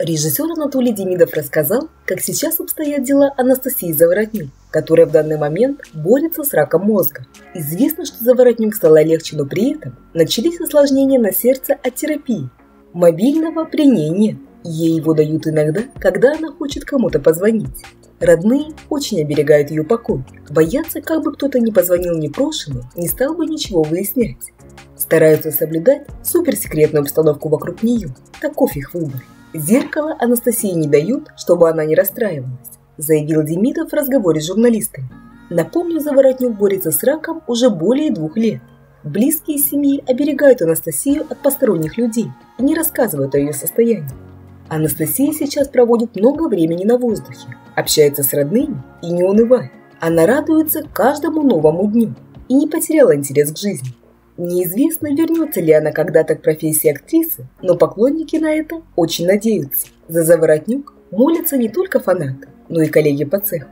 Режиссер Анатолий Демидов рассказал, как сейчас обстоят дела Анастасии Заворотнюк, которая в данный момент борется с раком мозга. Известно, что Заворотнюк стало легче, но при этом начались осложнения на сердце от терапии. Мобильного при ней нет. Ей его дают иногда, когда она хочет кому-то позвонить. Родные очень оберегают ее покой, боятся, как бы кто-то не позвонил непрошенным, не стал бы ничего выяснять. Стараются соблюдать суперсекретную обстановку вокруг нее. Таков их выбор. Зеркало Анастасии не дают, чтобы она не расстраивалась, заявил Демидов в разговоре с журналистами. Напомню, Заворотнюк борется с раком уже более двух лет. Близкие семьи оберегают Анастасию от посторонних людей и не рассказывают о ее состоянии. Анастасия сейчас проводит много времени на воздухе, общается с родными и не унывает. Она радуется каждому новому дню и не потеряла интерес к жизни. Неизвестно, вернется ли она когда-то к профессии актрисы, но поклонники на это очень надеются. За Заворотнюк молятся не только фанаты, но и коллеги по цеху.